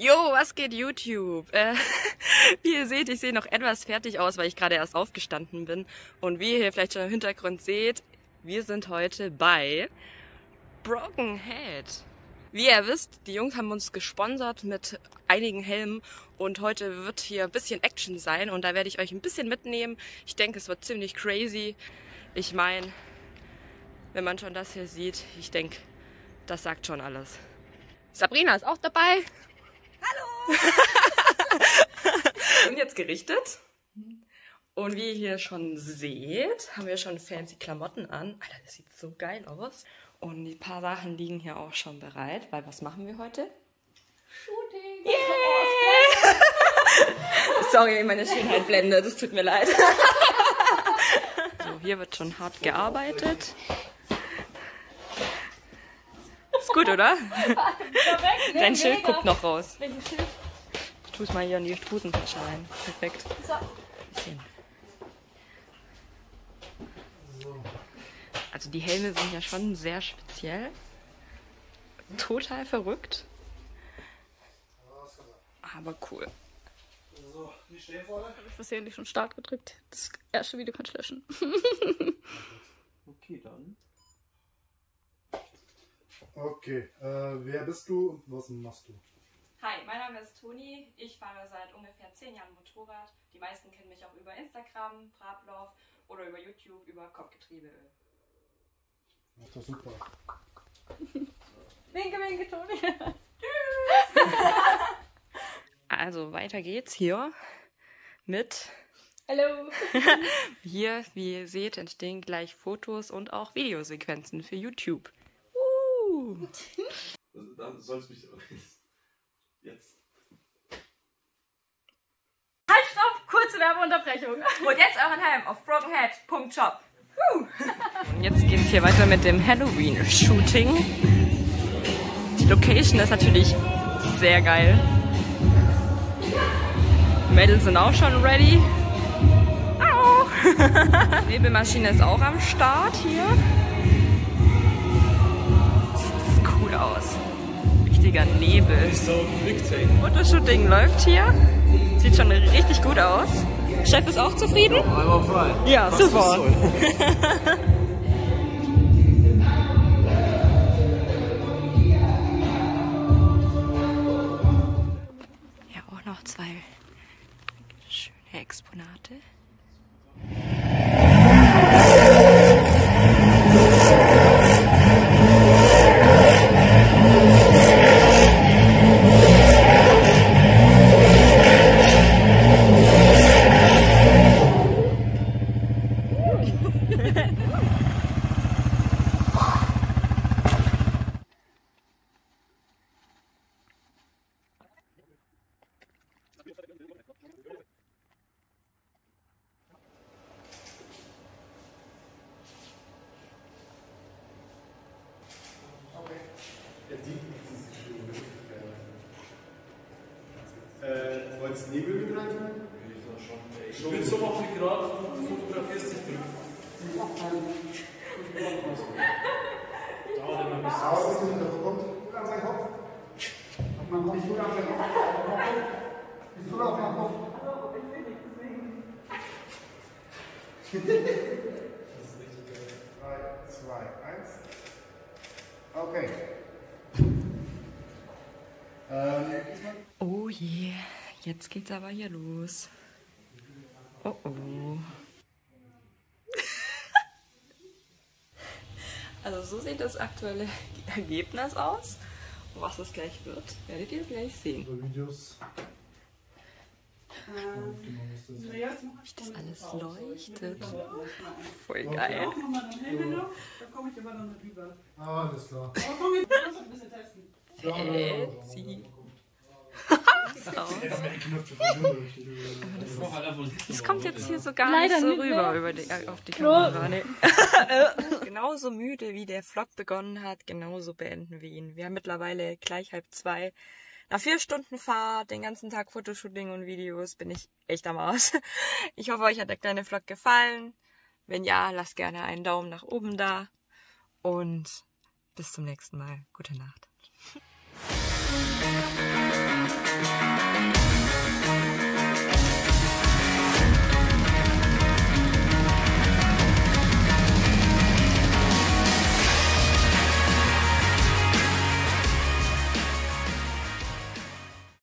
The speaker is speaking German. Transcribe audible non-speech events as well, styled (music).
Jo, was geht YouTube? Äh, (laughs) wie ihr seht, ich sehe noch etwas fertig aus, weil ich gerade erst aufgestanden bin. Und wie ihr hier vielleicht schon im Hintergrund seht, wir sind heute bei Broken Head. Wie ihr wisst, die Jungs haben uns gesponsert mit einigen Helmen und heute wird hier ein bisschen Action sein und da werde ich euch ein bisschen mitnehmen. Ich denke, es wird ziemlich crazy. Ich meine, wenn man schon das hier sieht, ich denke, das sagt schon alles. Sabrina ist auch dabei. Hallo! (laughs) sind jetzt gerichtet. Und wie ihr hier schon seht, haben wir schon fancy Klamotten an. Alter, das sieht so geil aus. Und die paar Sachen liegen hier auch schon bereit, weil was machen wir heute? Shooting. Yeah! (laughs) Sorry, meine Schönheit blendet, es tut mir leid. so, hier wird schon hart gearbeitet. Gut, oder? (laughs) Perfekt. Dein Schild mega. guckt noch raus. Welches Schild? Ich tue es mal hier in die Strusentasche rein. Perfekt. So. Also die Helme sind ja schon sehr speziell. Total verrückt. Aber cool. So, die stehen vorne. Habe ich versehentlich schon Start gedrückt. Das erste Video kannst du löschen. (laughs) Okay, dann. Okay, äh, wer bist du und was machst du? Hi, mein Name ist Toni. Ich fahre seit ungefähr 10 Jahren Motorrad. Die meisten kennen mich auch über Instagram, Brablauf oder über YouTube über Kopfgetriebe. Ach, das ist super. Winke, winke, Toni. Also weiter geht's hier mit Hallo. (laughs) hier, wie ihr seht, entstehen gleich Fotos und auch Videosequenzen für YouTube. Uh. Also, dann sollst du mich jetzt. Halt, stopp. Kurze Werbeunterbrechung. Und jetzt euren Helm auf brokenhead.shop. Und jetzt geht's hier weiter mit dem Halloween-Shooting. Die Location ist natürlich sehr geil. Die Mädels sind auch schon ready. Au! (laughs) Nebelmaschine ist auch am Start hier. Aus. Richtiger Nebel. Fotoshooting läuft hier. Sieht schon richtig gut aus. Chef ist auch zufrieden? Ja, super. (laughs) Ja, auch noch zwei schöne Exponate. Äh, wolltest du Nebel mit rein tun? Ich bin so auf die gerade, du fotografierst dich drin. das ist richtig geil. 3, 2, 1. Okay. Oh je, jetzt geht's aber hier los. Oh oh. (laughs) Also so sieht das aktuelle Ergebnis aus. Was es gleich wird, werdet ihr gleich sehen. Videos wie das alles leuchtet. Voll geil. Ah, alles klar. Fancy. Das kommt jetzt hier so gar Leider nicht so rüber über die, auf die Kamera. Nee. (laughs) genauso müde wie der Vlog begonnen hat, genauso beenden wir ihn. Wir haben mittlerweile gleich halb zwei. Nach vier Stunden Fahrt, den ganzen Tag Fotoshooting und Videos, bin ich echt am Arsch. (laughs) Ich hoffe, euch hat der kleine Vlog gefallen. Wenn ja, lasst gerne einen Daumen nach oben da. Und bis zum nächsten Mal. Gute Nacht.